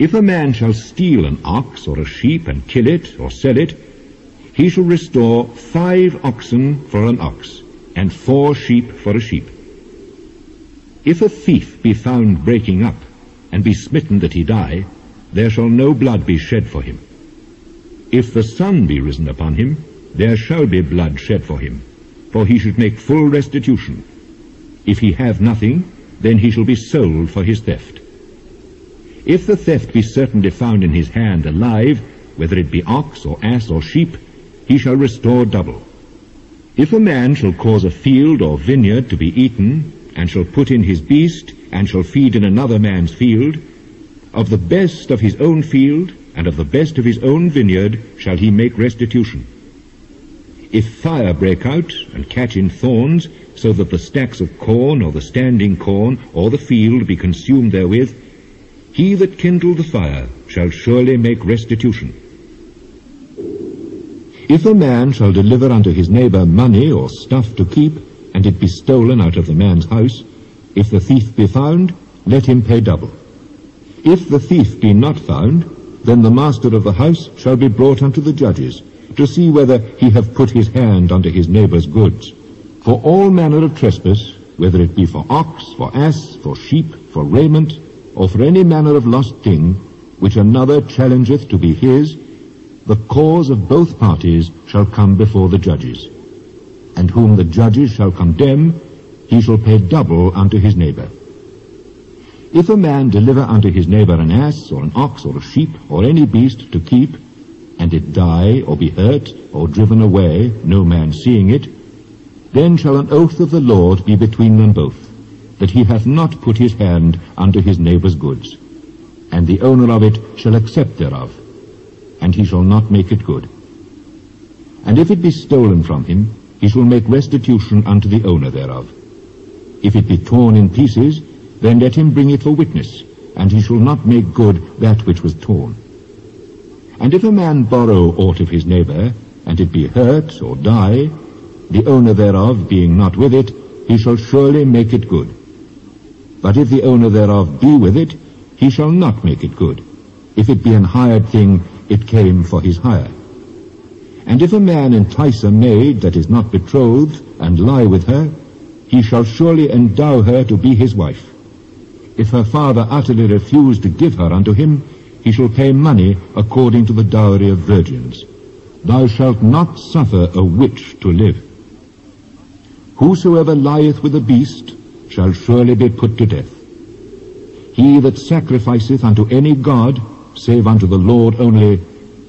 If a man shall steal an ox or a sheep and kill it or sell it, he shall restore five oxen for an ox, and four sheep for a sheep. If a thief be found breaking up, and be smitten that he die, there shall no blood be shed for him. If the sun be risen upon him, there shall be blood shed for him, for he should make full restitution. If he have nothing, then he shall be sold for his theft. If the theft be certainly found in his hand alive, whether it be ox or ass or sheep, he shall restore double. If a man shall cause a field or vineyard to be eaten, and shall put in his beast, and shall feed in another man's field, of the best of his own field, and of the best of his own vineyard, shall he make restitution. If fire break out, and catch in thorns, so that the stacks of corn, or the standing corn, or the field be consumed therewith, he that kindled the fire shall surely make restitution. If a man shall deliver unto his neighbor money or stuff to keep, and it be stolen out of the man's house, if the thief be found, let him pay double. If the thief be not found, then the master of the house shall be brought unto the judges, to see whether he have put his hand unto his neighbor's goods. For all manner of trespass, whether it be for ox, for ass, for sheep, for raiment, or for any manner of lost thing, which another challengeth to be his, the cause of both parties shall come before the judges. And whom the judges shall condemn, he shall pay double unto his neighbor. If a man deliver unto his neighbor an ass, or an ox, or a sheep, or any beast to keep, and it die, or be hurt, or driven away, no man seeing it, then shall an oath of the Lord be between them both, that he hath not put his hand unto his neighbor's goods. And the owner of it shall accept thereof, and he shall not make it good. And if it be stolen from him, he shall make restitution unto the owner thereof. If it be torn in pieces, then let him bring it for witness, and he shall not make good that which was torn. And if a man borrow aught of his neighbor, and it be hurt or die, the owner thereof being not with it, he shall surely make it good. But if the owner thereof be with it, he shall not make it good. If it be an hired thing, it came for his hire. And if a man entice a maid that is not betrothed, and lie with her, he shall surely endow her to be his wife. If her father utterly refuse to give her unto him, he shall pay money according to the dowry of virgins. Thou shalt not suffer a witch to live. Whosoever lieth with a beast shall surely be put to death. He that sacrificeth unto any god, save unto the Lord only,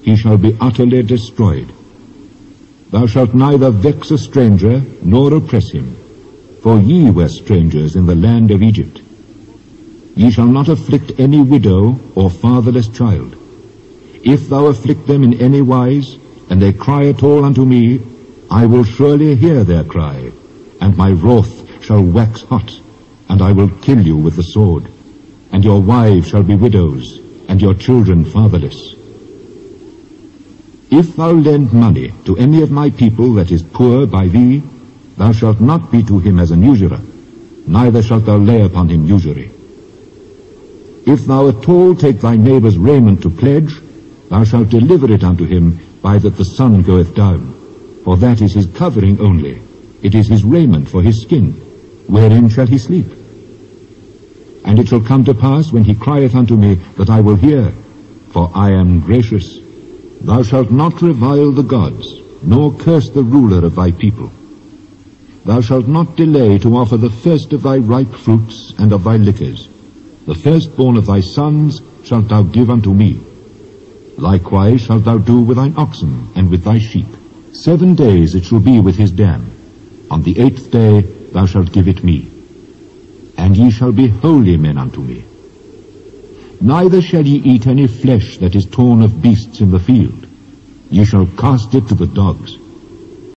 he shall be utterly destroyed. Thou shalt neither vex a stranger, nor oppress him, for ye were strangers in the land of Egypt. Ye shall not afflict any widow or fatherless child. If thou afflict them in any wise, and they cry at all unto me, I will surely hear their cry, and my wrath shall wax hot, and I will kill you with the sword, and your wives shall be widows, and your children fatherless. If thou lend money to any of my people that is poor by thee, thou shalt not be to him as an usurer, neither shalt thou lay upon him usury. If thou at all take thy neighbour's raiment to pledge, thou shalt deliver it unto him by that the sun goeth down. For that is his covering only. It is his raiment for his skin. Wherein shall he sleep? And it shall come to pass when he crieth unto me that I will hear, for I am gracious. Thou shalt not revile the gods, nor curse the ruler of thy people. Thou shalt not delay to offer the first of thy ripe fruits and of thy liquors. The firstborn of thy sons shalt thou give unto me. Likewise shalt thou do with thine oxen and with thy sheep. Seven days it shall be with his dam. On the eighth day thou shalt give it me. And ye shall be holy men unto me. Neither shall ye eat any flesh that is torn of beasts in the field. Ye shall cast it to the dogs.